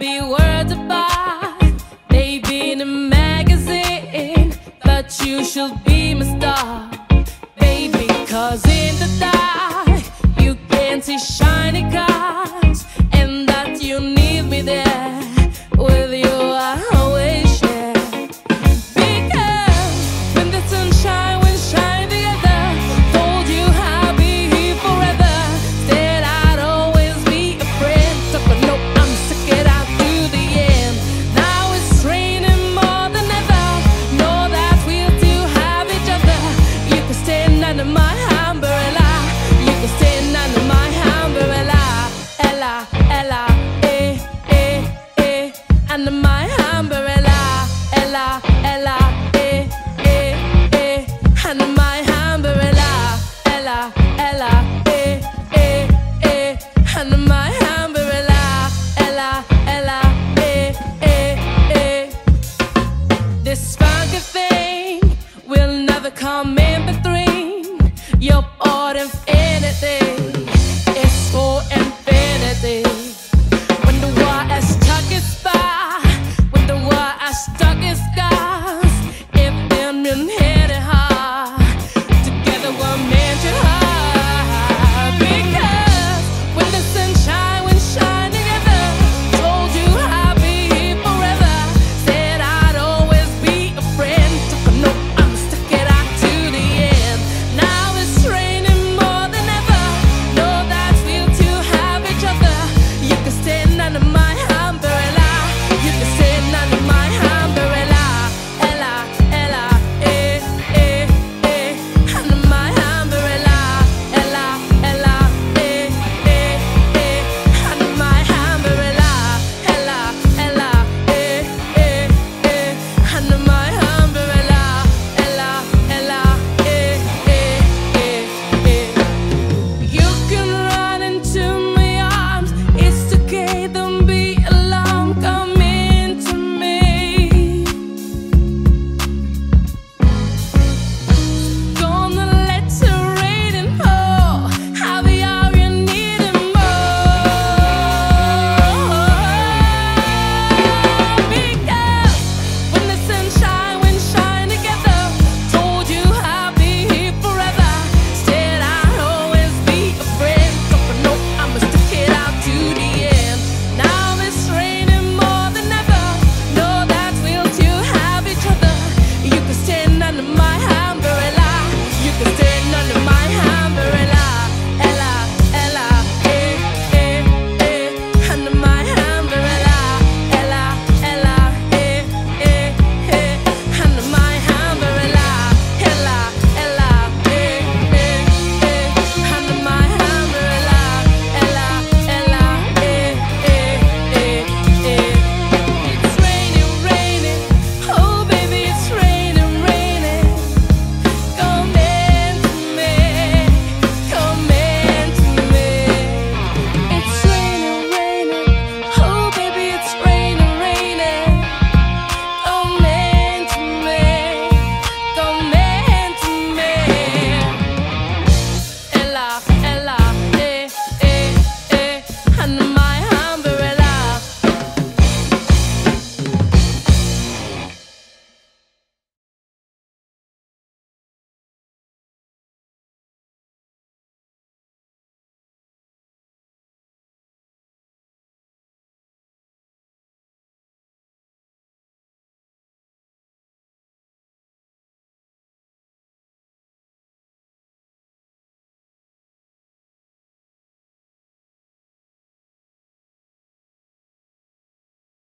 be words about Baby in a magazine But you should be my star. Baby, cause in the dark under my umbrella. Ella, Ella, eh, eh, eh. This thing will never come in between your order and anything. It's for